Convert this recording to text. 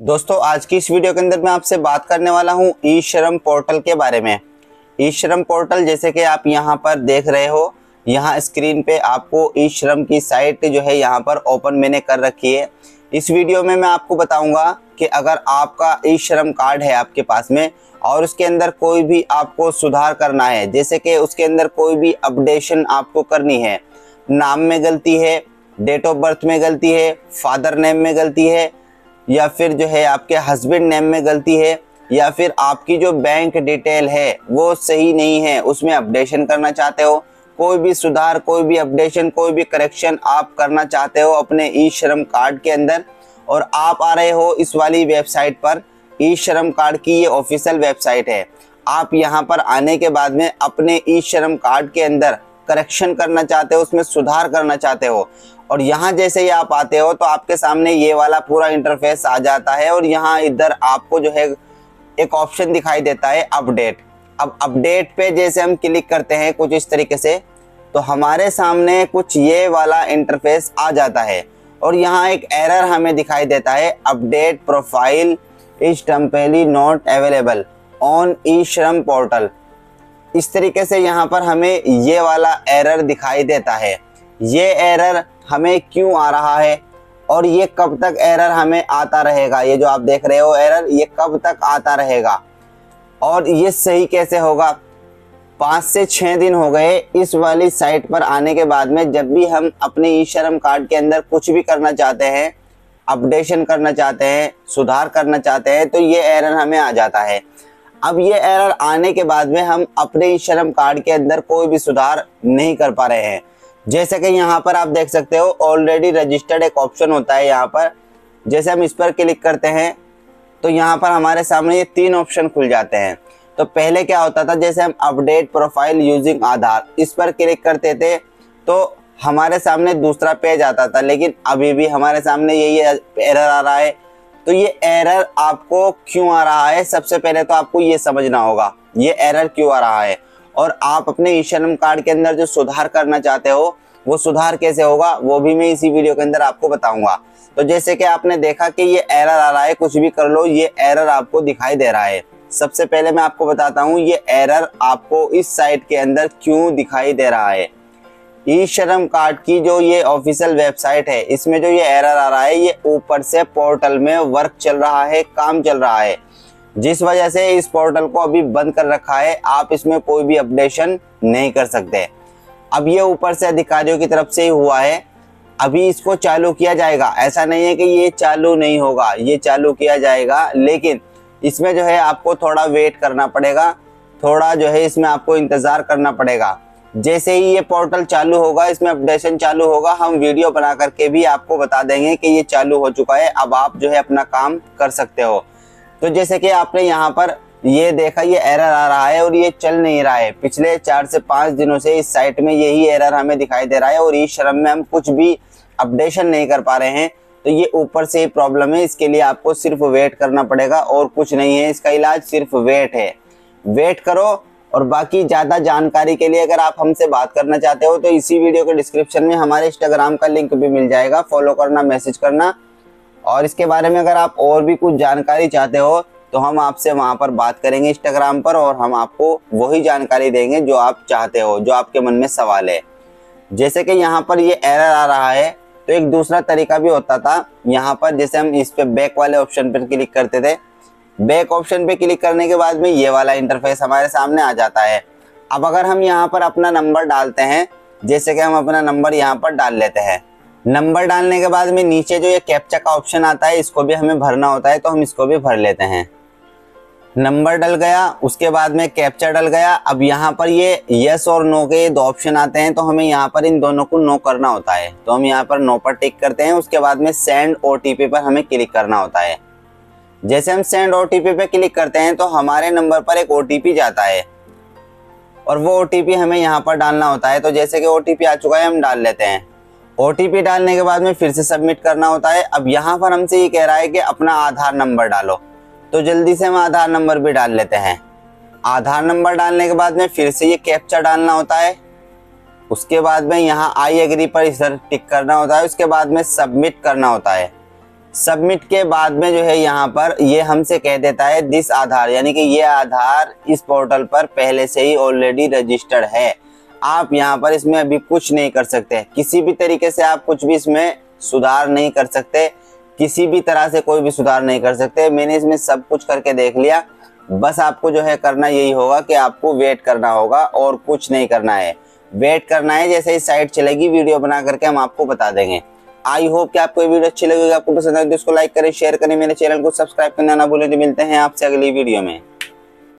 दोस्तों, आज की इस वीडियो के अंदर मैं आपसे बात करने वाला हूँ ई श्रम पोर्टल के बारे में। ई श्रम पोर्टल, जैसे कि आप यहाँ पर देख रहे हो, यहाँ स्क्रीन पे आपको ई श्रम की साइट जो है यहाँ पर ओपन मैंने कर रखी है। इस वीडियो में मैं आपको बताऊँगा कि अगर आपका ई श्रम कार्ड है आपके पास में और उसके अंदर कोई भी आपको सुधार करना है, जैसे कि उसके अंदर कोई भी अपडेशन आपको करनी है, नाम में गलती है, डेट ऑफ़ बर्थ में गलती है, फादर नेम में गलती है या फिर जो है आपके हस्बैंड नेम में गलती है, या फिर आपकी जो बैंक डिटेल है, वो सही नहीं है, उसमें अपडेशन करना चाहते हो, कोई भी सुधार, कोई भी अपडेशन कोई भी करेक्शन आप करना चाहते हो अपने ई श्रम कार्ड के अंदर, और आप आ रहे हो इस वाली वेबसाइट पर ई श्रम कार्ड की ये ऑफिशियल वेबसाइट है। आप यहाँ पर आने के बाद में अपने ई श्रम कार्ड के अंदर करेक्शन करना चाहते हो, उसमें सुधार करना चाहते हो, और यहाँ जैसे ही आप आते हो तो आपके सामने ये वाला पूरा इंटरफेस आ जाता है, और यहाँ इधर आपको जो है एक ऑप्शन दिखाई देता है अपडेट अब अपडेट पे जैसे हम क्लिक करते हैं कुछ इस तरीके से तो हमारे सामने कुछ ये वाला इंटरफेस आ जाता है, और यहाँ एक एरर हमें दिखाई देता है update profile is temporarily not available on E Shram portal इस तरीके से यहाँ पर हमें ये वाला एरर दिखाई देता है। ये एरर हमें क्यों आ रहा है? और ये कब तक एरर हमें आता रहेगा? ये जो आप देख रहे हो एरर ये कब तक आता रहेगा? और ये सही कैसे होगा? पाँच से छः दिन हो गए इस वाली साइट पर आने के बाद में जब भी हम अपने ई श्रम कार्ड के अंदर कुछ भी करना चाहते हैं अपडेशन करना चाहते हैं, सुधार करना चाहते हैं तो ये एरर हमें आ जाता है। अब ये एरर आने के बाद में हम अपने ई श्रम कार्ड के अंदर कोई भी सुधार नहीं कर पा रहे हैं। जैसे कि यहाँ पर आप देख सकते हो ऑलरेडी रजिस्टर्ड एक ऑप्शन होता है यहाँ पर। जैसे हम इस पर क्लिक करते हैं तो यहाँ पर हमारे सामने ये तीन ऑप्शन खुल जाते हैं। तो पहले क्या होता था, जैसे हम अपडेट प्रोफ़ाइल यूजिंग आधार, इस पर क्लिक करते थे तो हमारे सामने दूसरा पेज आता था, लेकिन अभी भी हमारे सामने यही एरर आ रहा है। तो ये एरर आपको क्यों आ रहा है? सबसे पहले तो आपको ये समझना होगा। ये एरर क्यों आ रहा है? और आप अपने ई श्रम कार्ड के अंदर जो सुधार करना चाहते हो, वो सुधार कैसे होगा, वो भी मैं इसी वीडियो के अंदर आपको बताऊँगा। तो जैसे कि आपने देखा कि ये एरर आ रहा है, कुछ भी कर लो, ये एरर आपको दिखाई दे रहा है। सबसे पहले मैं आपको बताता हूँ, ये एरर आपको इस साइट के अंदर क्यों दिखाई दे रहा है। ई शर्म कार्ड की जो ये ऑफिशियल वेबसाइट है, इसमें जो ये एरर आ रहा है, ये ऊपर से पोर्टल में वर्क चल रहा है, काम चल रहा है। जिस वजह से इस पोर्टल को अभी बंद कर रखा है, आप इसमें कोई भी अपडेशन नहीं कर सकते। अब ये ऊपर से अधिकारियों की तरफ़ से ही हुआ है। अभी इसको चालू किया जाएगा। ऐसा नहीं है कि ये चालू नहीं होगा, ये चालू किया जाएगा, लेकिन इसमें जो है आपको थोड़ा वेट करना पड़ेगा, थोड़ा जो है इसमें आपको इंतज़ार करना पड़ेगा। जैसे ही ये पोर्टल चालू होगा, इसमें अपडेशन चालू होगा, हम वीडियो बना करके भी आपको बता देंगे कि ये चालू हो चुका है। अब आप जो है अपना काम कर सकते हो। तो जैसे कि आपने यहाँ पर ये देखा, ये एरर आ रहा है और ये चल नहीं रहा है। पिछले चार से पाँच दिनों से इस साइट में यही एरर हमें दिखाई दे रहा है और इस श्रम में हम कुछ भी अपडेशन नहीं कर पा रहे हैं। तो ये ऊपर से ही प्रॉब्लम है। इसके लिए आपको सिर्फ़ वेट करना पड़ेगा और कुछ नहीं है। इसका इलाज सिर्फ़ वेट है। वेट करो और बाकी ज़्यादा जानकारी के लिए अगर आप हमसे बात करना चाहते हो तो इसी वीडियो के डिस्क्रिप्शन में हमारे इंस्टाग्राम का लिंक भी मिल जाएगा। फॉलो करना मैसेज करना। और इसके बारे में अगर आप और भी कुछ जानकारी चाहते हो तो हम आपसे वहाँ पर बात करेंगे इंस्टाग्राम पर और हम आपको वही जानकारी देंगे जो आप चाहते हो, जो आपके मन में सवाल है। जैसे कि यहाँ पर ये एरर आ रहा है तो एक दूसरा तरीका भी होता था। यहाँ पर जैसे हम इस पे बैक वाले ऑप्शन पर क्लिक करते थे बैक ऑप्शन पे क्लिक करने के बाद में ये वाला इंटरफेस हमारे सामने आ जाता है। अब अगर हम यहाँ पर अपना नंबर डालते हैं, जैसे कि हम अपना नंबर यहाँ पर डाल लेते हैं। नंबर डालने के बाद में नीचे जो ये कैप्चा का ऑप्शन आता है, इसको भी हमें भरना होता है तो हम इसको भी भर लेते हैं। नंबर डल गया, उसके बाद में कैप्चा डल गया। अब यहाँ पर ये यस और नो के दो ऑप्शन आते हैं तो हमें यहाँ पर इन दोनों को नो करना होता है। तो हम यहाँ पर नो पर टिक करते हैं, उसके बाद में सेंड ओटीपी पर हमें क्लिक करना होता है। जैसे हम सेंड ओटीपी पे क्लिक करते हैं तो हमारे नंबर पर एक ओटीपी जाता है। और वो ओटीपी हमें यहाँ पर डालना होता है तो जैसे कि ओटीपी आ चुका है, हम डाल लेते हैं। ओटीपी डालने के बाद में फिर से सबमिट करना होता है। अब यहाँ पर हमसे ये कह रहा है कि अपना आधार नंबर डालो। तो जल्दी से हम आधार नंबर भी डाल लेते हैं। आधार नंबर डालने के बाद में फिर से ये कैप्चा डालना होता है। उसके बाद में यहाँ आई एग्री पर इधर टिक करना होता है। उसके बाद में सबमिट करना होता है। सबमिट के बाद में जो है यहाँ पर ये हमसे कह देता है दिस आधार, यानी कि ये आधार इस पोर्टल पर पहले से ही ऑलरेडी रजिस्टर्ड है। आप यहाँ पर इसमें अभी कुछ नहीं कर सकते। किसी भी तरीके से आप कुछ भी इसमें सुधार नहीं कर सकते। किसी भी तरह से कोई भी सुधार नहीं कर सकते। मैंने इसमें सब कुछ करके देख लिया। बस आपको जो है करना यही होगा कि आपको वेट करना होगा और कुछ नहीं करना है। वेट करना है जैसे ही साइट चलेगी वीडियो बना करके हम आपको बता देंगे। आई होप कि आपको ये वीडियो अच्छी लगेगी। आपको पसंद आए तो इसको लाइक करें शेयर करें। मेरे चैनल को सब्सक्राइब करना ना भूलें। तो मिलते हैं आपसे अगली वीडियो में।